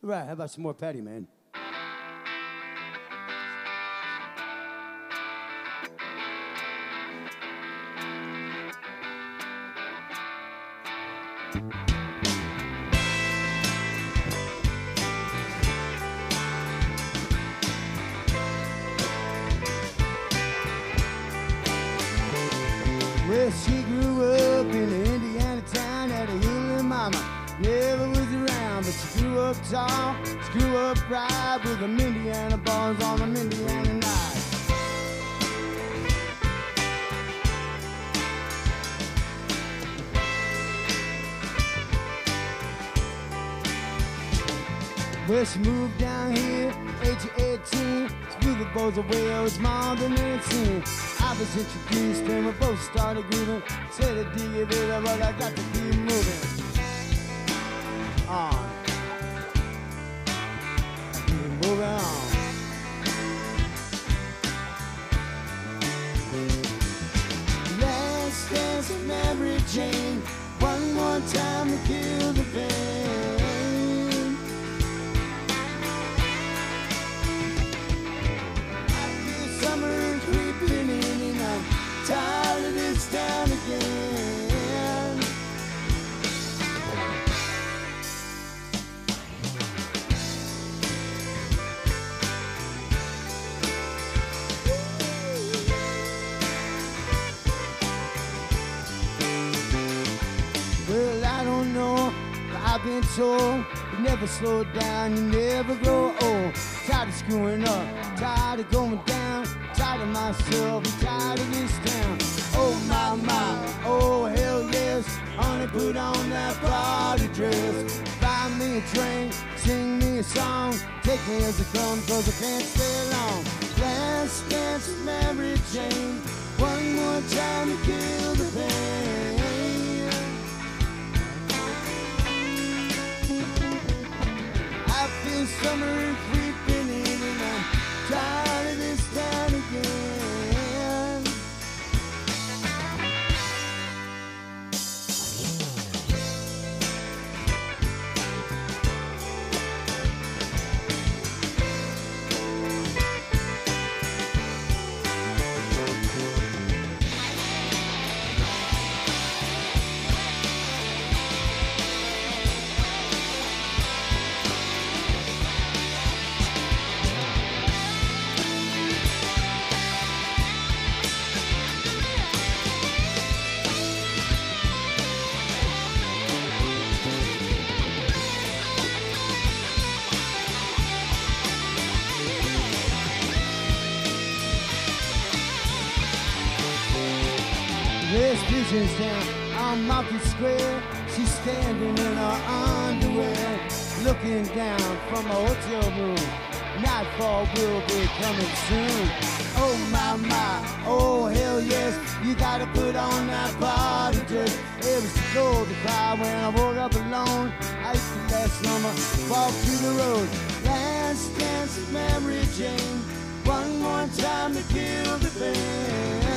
Right, how about some more Petty, man? Well, she grew up in an Indiana town, had a mama. Never was around, but she grew up tall. She grew up right with them Indiana boys on them Indiana nights. Well, she moved down here, age of 18. She blew the bows away, I was more than 18. I was introduced and we both started grooving. Said I dig it, but I got to keep moving. Jane. One more time to kill the pain. I've been told you never slow down, you never grow old. Tired of screwing up, tired of going down, tired of myself, I'm tired of this town. Oh my my, oh hell yes, honey put on that party dress. Buy me a drink, sing me a song, take me as it comes, cause I can't stay long. Last dance Mary Jane, one more time There's visions down on Market Square. She's standing in her underwear, looking down from a hotel room. Nightfall will be coming soon. Oh my my, oh hell yes, you gotta put on that party dress. It was cold to cry when I woke up alone. I used to last summer walk through the road. Last dance Mary Jane. One more time to kill the pain.